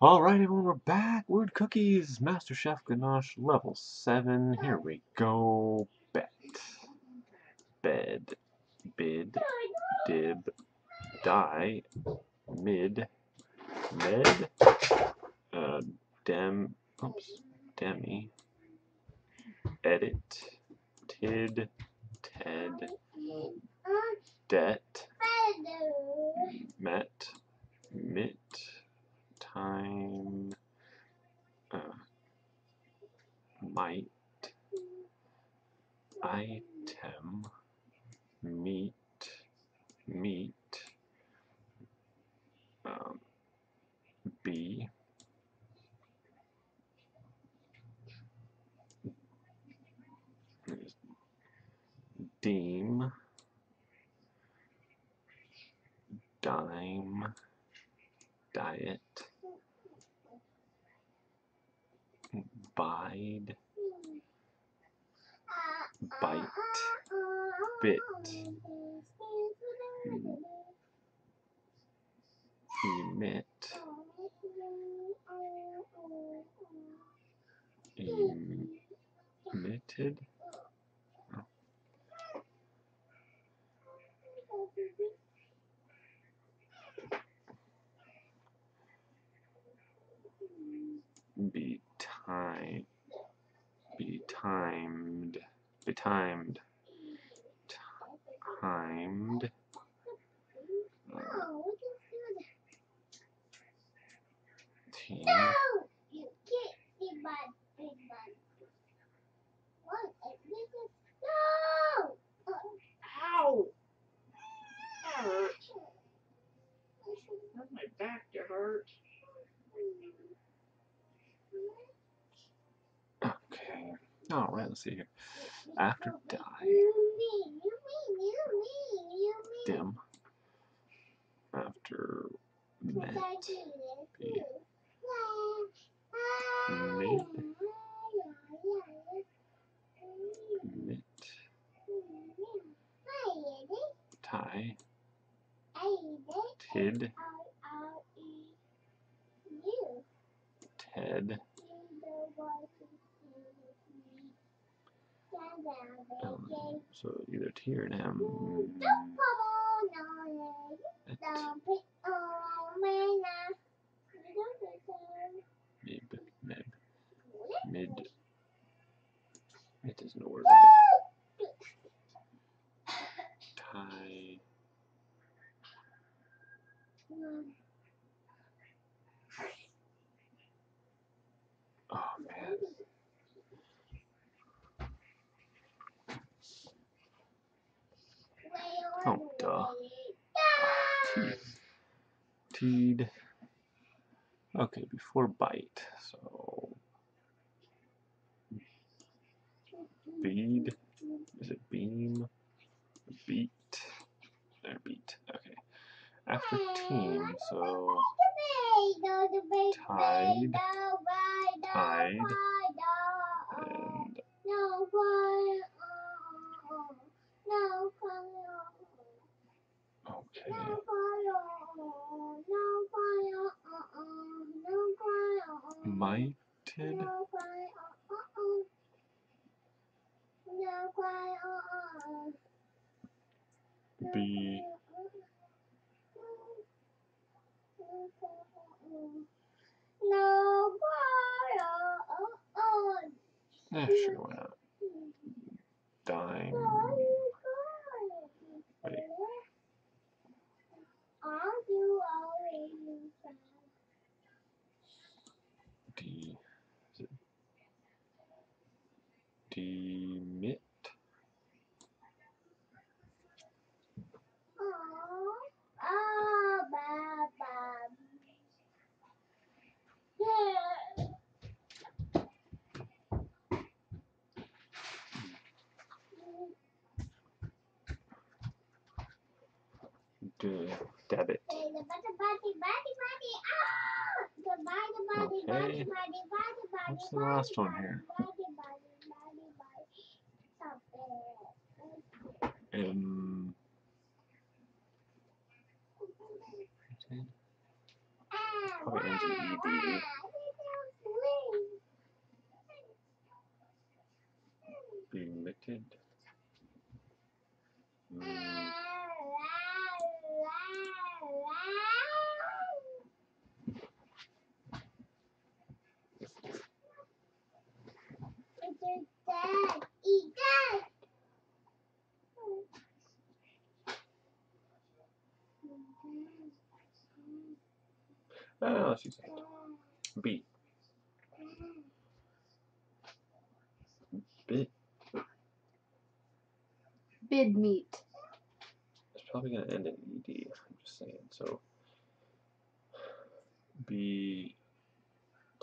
Alright everyone, we're back. Word Cookies, Master Chef Ganache, level 7. Here we go. Bet. Bed. Bid. Dib. Die. Mid. Med. Uh, dem. Oops. Demi. Edit. Tid. Ted. Det. Met. Mit time uh, might item meet meet um, be deem dime diet bide, bite, bit, emit, emitted, be time, be timed, be timed, timed, uh, team, No! You can't see my big bud. What? This is no! Ow! That hurts. Hurt my back to hurt. Okay, alright, let's see here, after die, dim, after met, be, mid, tie, tid, ted, um, so either T or an M, et, mib, mid, it is no word, tie, teed, okay, before bite, so, bead, is it beam, beat, there, beat, okay, after team, so, Tide. Tide. and. Okay. Uh-uh. Be. Yeah, sure, why not? Dime. Wait. D. Is it demit? D. Debit. Okay. What's the last one here? M. probably ends. Mm, oh, she's B. Bid. Bid meat. It's probably gonna end in ED. I'm just saying. So be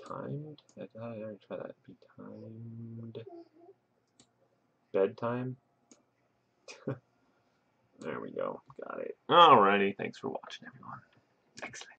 timed. I already tried that. Be timed. Bedtime. There we go. Got it. Alrighty. Thanks for watching, everyone. Excellent.